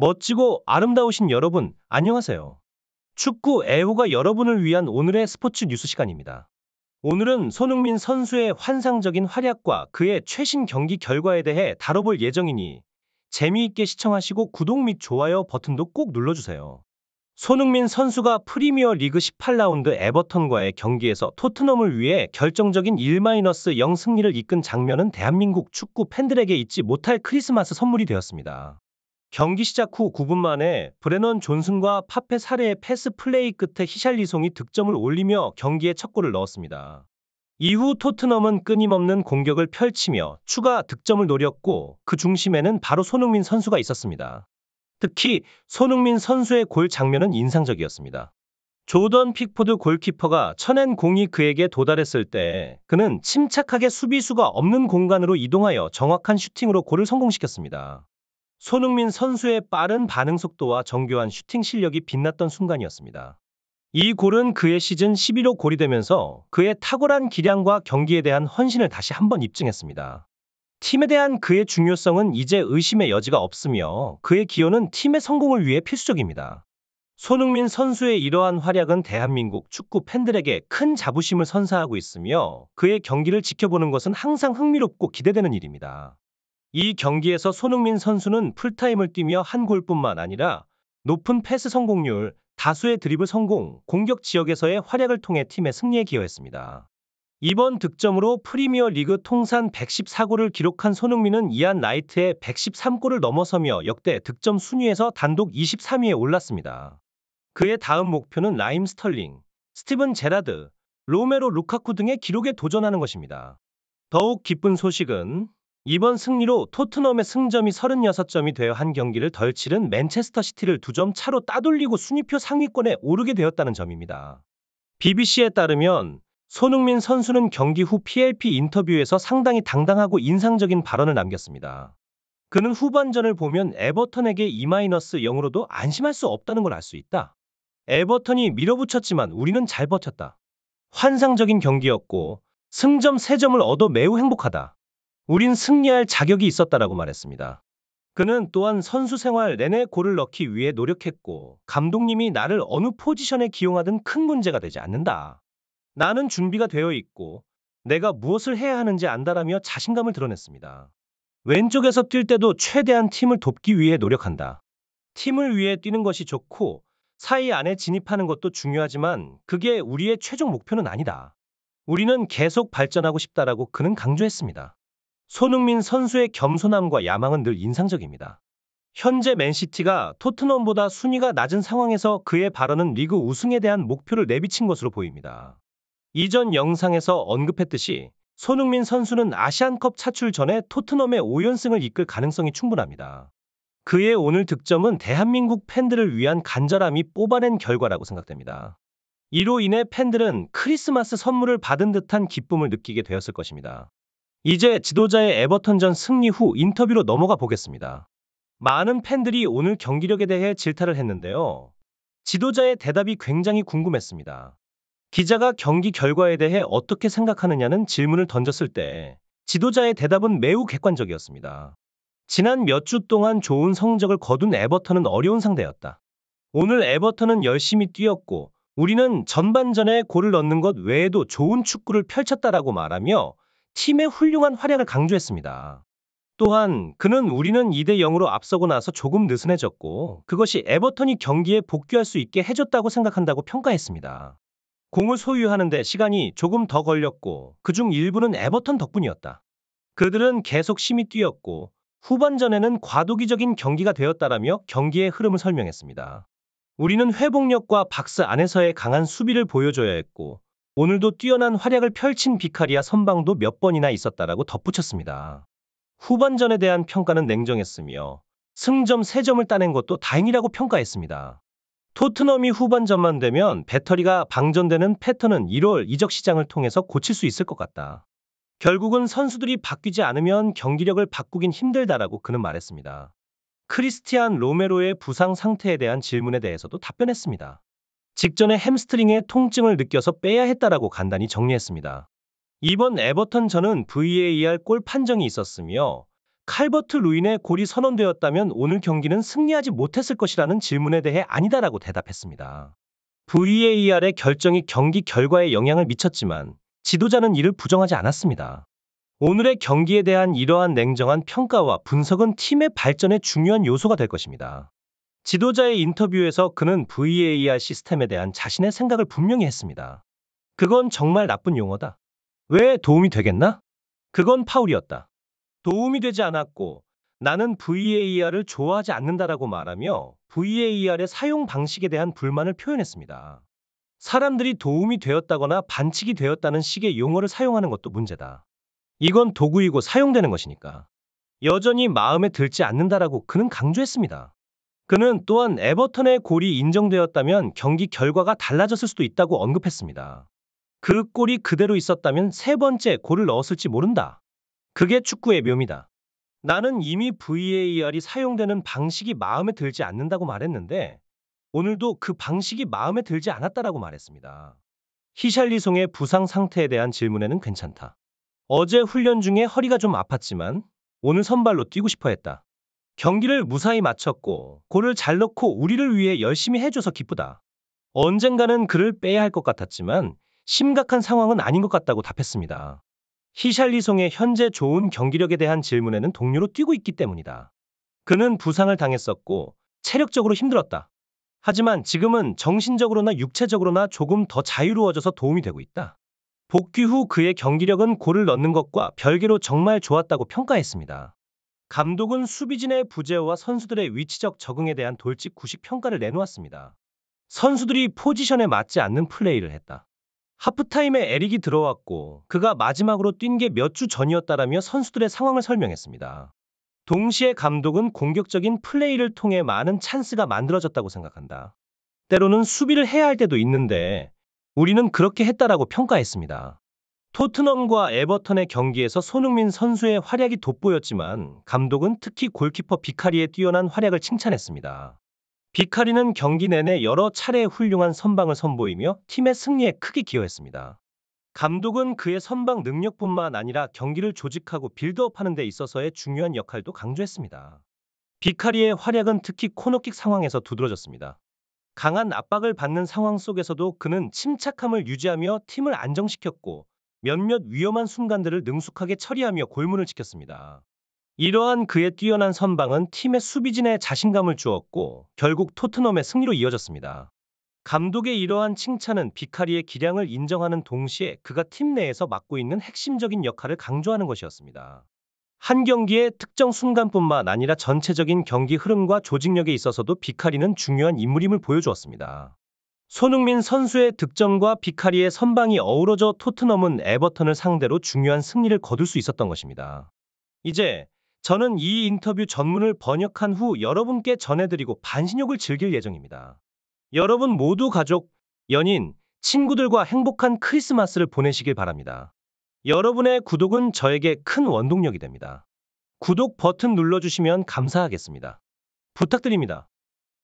멋지고 아름다우신 여러분, 안녕하세요. 축구 애호가 여러분을 위한 오늘의 스포츠 뉴스 시간입니다. 오늘은 손흥민 선수의 환상적인 활약과 그의 최신 경기 결과에 대해 다뤄볼 예정이니 재미있게 시청하시고 구독 및 좋아요 버튼도 꼭 눌러주세요. 손흥민 선수가 프리미어 리그 18라운드 에버턴과의 경기에서 토트넘을 위해 결정적인 1-0 승리를 이끈 장면은 대한민국 축구 팬들에게 잊지 못할 크리스마스 선물이 되었습니다. 경기 시작 후 9분 만에 브레넌 존슨과 파페 사레의 패스 플레이 끝에 히샬리송이 득점을 올리며 경기에 첫 골을 넣었습니다. 이후 토트넘은 끊임없는 공격을 펼치며 추가 득점을 노렸고 그 중심에는 바로 손흥민 선수가 있었습니다. 특히 손흥민 선수의 골 장면은 인상적이었습니다. 조던 픽포드 골키퍼가 쳐낸 공이 그에게 도달했을 때 그는 침착하게 수비수가 없는 공간으로 이동하여 정확한 슈팅으로 골을 성공시켰습니다. 손흥민 선수의 빠른 반응 속도와 정교한 슈팅 실력이 빛났던 순간이었습니다. 이 골은 그의 시즌 11호 골이 되면서 그의 탁월한 기량과 경기에 대한 헌신을 다시 한번 입증했습니다. 팀에 대한 그의 중요성은 이제 의심의 여지가 없으며 그의 기여는 팀의 성공을 위해 필수적입니다. 손흥민 선수의 이러한 활약은 대한민국 축구 팬들에게 큰 자부심을 선사하고 있으며 그의 경기를 지켜보는 것은 항상 흥미롭고 기대되는 일입니다. 이 경기에서 손흥민 선수는 풀타임을 뛰며 한 골뿐만 아니라 높은 패스 성공률, 다수의 드리블 성공, 공격 지역에서의 활약을 통해 팀의 승리에 기여했습니다. 이번 득점으로 프리미어 리그 통산 114골을 기록한 손흥민은 이안 라이트의 113골을 넘어서며 역대 득점 순위에서 단독 23위에 올랐습니다. 그의 다음 목표는 라힘 스털링, 스티븐 제라드, 로메로 루카쿠 등의 기록에 도전하는 것입니다. 더욱 기쁜 소식은 이번 승리로 토트넘의 승점이 36점이 되어 한 경기를 덜 치른 맨체스터 시티를 두 점 차로 따돌리고 순위표 상위권에 오르게 되었다는 점입니다. BBC에 따르면 손흥민 선수는 경기 후 PLP 인터뷰에서 상당히 당당하고 인상적인 발언을 남겼습니다. 그는 후반전을 보면 에버턴에게 2-0으로도 안심할 수 없다는 걸 알 수 있다. 에버턴이 밀어붙였지만 우리는 잘 버텼다. 환상적인 경기였고 승점 3점을 얻어 매우 행복하다. 우린 승리할 자격이 있었다라고 말했습니다. 그는 또한 선수 생활 내내 골을 넣기 위해 노력했고 감독님이 나를 어느 포지션에 기용하든 큰 문제가 되지 않는다. 나는 준비가 되어 있고 내가 무엇을 해야 하는지 안다라며 자신감을 드러냈습니다. 왼쪽에서 뛸 때도 최대한 팀을 돕기 위해 노력한다. 팀을 위해 뛰는 것이 좋고 사이 안에 진입하는 것도 중요하지만 그게 우리의 최종 목표는 아니다. 우리는 계속 발전하고 싶다라고 그는 강조했습니다. 손흥민 선수의 겸손함과 야망은 늘 인상적입니다. 현재 맨시티가 토트넘보다 순위가 낮은 상황에서 그의 발언은 리그 우승에 대한 목표를 내비친 것으로 보입니다. 이전 영상에서 언급했듯이 손흥민 선수는 아시안컵 차출 전에 토트넘의 5연승을 이끌 가능성이 충분합니다. 그의 오늘 득점은 대한민국 팬들을 위한 간절함이 뽑아낸 결과라고 생각됩니다. 이로 인해 팬들은 크리스마스 선물을 받은 듯한 기쁨을 느끼게 되었을 것입니다. 이제 지도자의 에버턴전 승리 후 인터뷰로 넘어가 보겠습니다. 많은 팬들이 오늘 경기력에 대해 질타를 했는데요. 지도자의 대답이 굉장히 궁금했습니다. 기자가 경기 결과에 대해 어떻게 생각하느냐는 질문을 던졌을 때 지도자의 대답은 매우 객관적이었습니다. 지난 몇 주 동안 좋은 성적을 거둔 에버턴은 어려운 상대였다. 오늘 에버턴은 열심히 뛰었고 우리는 전반전에 골을 넣는 것 외에도 좋은 축구를 펼쳤다라고 말하며 팀의 훌륭한 활약을 강조했습니다. 또한 그는 우리는 2대 0으로 앞서고 나서 조금 느슨해졌고 그것이 에버턴이 경기에 복귀할 수 있게 해줬다고 생각한다고 평가했습니다. 공을 소유하는데 시간이 조금 더 걸렸고 그중 일부는 에버턴 덕분이었다. 그들은 계속 심히 뛰었고 후반전에는 과도기적인 경기가 되었다라며 경기의 흐름을 설명했습니다. 우리는 회복력과 박스 안에서의 강한 수비를 보여줘야 했고 오늘도 뛰어난 활약을 펼친 비카리아 선방도 몇 번이나 있었다라고 덧붙였습니다. 후반전에 대한 평가는 냉정했으며 승점 3점을 따낸 것도 다행이라고 평가했습니다. 토트넘이 후반전만 되면 배터리가 방전되는 패턴은 1월 이적 시장을 통해서 고칠 수 있을 것 같다. 결국은 선수들이 바뀌지 않으면 경기력을 바꾸긴 힘들다라고 그는 말했습니다. 크리스티안 로메로의 부상 상태에 대한 질문에 대해서도 답변했습니다. 직전에 햄스트링에 통증을 느껴서 빼야 했다라고 간단히 정리했습니다. 이번 에버턴 전은 VAR 골 판정이 있었으며 칼버트 루인의 골이 선언되었다면 오늘 경기는 승리하지 못했을 것이라는 질문에 대해 아니다라고 대답했습니다. VAR의 결정이 경기 결과에 영향을 미쳤지만 지도자는 이를 부정하지 않았습니다. 오늘의 경기에 대한 이러한 냉정한 평가와 분석은 팀의 발전에 중요한 요소가 될 것입니다. 지도자의 인터뷰에서 그는 VAR 시스템에 대한 자신의 생각을 분명히 했습니다. 그건 정말 나쁜 용어다. 왜 도움이 되겠나? 그건 파울이었다. 도움이 되지 않았고 나는 VAR을 좋아하지 않는다라고 말하며 VAR의 사용 방식에 대한 불만을 표현했습니다. 사람들이 도움이 되었다거나 반칙이 되었다는 식의 용어를 사용하는 것도 문제다. 이건 도구이고 사용되는 것이니까. 여전히 마음에 들지 않는다라고 그는 강조했습니다. 그는 또한 에버턴의 골이 인정되었다면 경기 결과가 달라졌을 수도 있다고 언급했습니다. 그 골이 그대로 있었다면 세 번째 골을 넣었을지 모른다. 그게 축구의 묘미다. 나는 이미 VAR이 사용되는 방식이 마음에 들지 않는다고 말했는데 오늘도 그 방식이 마음에 들지 않았다라고 말했습니다. 히샬리송의 부상 상태에 대한 질문에는 괜찮다. 어제 훈련 중에 허리가 좀 아팠지만 오늘 선발로 뛰고 싶어 했다. 경기를 무사히 마쳤고 골을 잘 넣고 우리를 위해 열심히 해줘서 기쁘다. 언젠가는 그를 빼야 할 것 같았지만 심각한 상황은 아닌 것 같다고 답했습니다. 히샬리송의 현재 좋은 경기력에 대한 질문에는 동료로 뛰고 있기 때문이다. 그는 부상을 당했었고 체력적으로 힘들었다. 하지만 지금은 정신적으로나 육체적으로나 조금 더 자유로워져서 도움이 되고 있다. 복귀 후 그의 경기력은 골을 넣는 것과 별개로 정말 좋았다고 평가했습니다. 감독은 수비진의 부재와 선수들의 위치적 적응에 대한 돌직 90 평가를 내놓았습니다. 선수들이 포지션에 맞지 않는 플레이를 했다. 하프타임에 에릭이 들어왔고 그가 마지막으로 뛴 게 몇 주 전이었다라며 선수들의 상황을 설명했습니다. 동시에 감독은 공격적인 플레이를 통해 많은 찬스가 만들어졌다고 생각한다. 때로는 수비를 해야 할 때도 있는데 우리는 그렇게 했다라고 평가했습니다. 토트넘과 에버턴의 경기에서 손흥민 선수의 활약이 돋보였지만 감독은 특히 골키퍼 비카리의 뛰어난 활약을 칭찬했습니다. 비카리는 경기 내내 여러 차례 훌륭한 선방을 선보이며 팀의 승리에 크게 기여했습니다. 감독은 그의 선방 능력뿐만 아니라 경기를 조직하고 빌드업하는 데 있어서의 중요한 역할도 강조했습니다. 비카리의 활약은 특히 코너킥 상황에서 두드러졌습니다. 강한 압박을 받는 상황 속에서도 그는 침착함을 유지하며 팀을 안정시켰고 몇몇 위험한 순간들을 능숙하게 처리하며 골문을 지켰습니다. 이러한 그의 뛰어난 선방은 팀의 수비진에 자신감을 주었고 결국 토트넘의 승리로 이어졌습니다. 감독의 이러한 칭찬은 비카리의 기량을 인정하는 동시에 그가 팀 내에서 맡고 있는 핵심적인 역할을 강조하는 것이었습니다. 한 경기의 특정 순간뿐만 아니라 전체적인 경기 흐름과 조직력에 있어서도 비카리는 중요한 인물임을 보여주었습니다. 손흥민 선수의 득점과 비카리의 선방이 어우러져 토트넘은 에버턴을 상대로 중요한 승리를 거둘 수 있었던 것입니다. 이제 저는 이 인터뷰 전문을 번역한 후 여러분께 전해드리고 반신욕을 즐길 예정입니다. 여러분 모두 가족, 연인, 친구들과 행복한 크리스마스를 보내시길 바랍니다. 여러분의 구독은 저에게 큰 원동력이 됩니다. 구독 버튼 눌러주시면 감사하겠습니다. 부탁드립니다.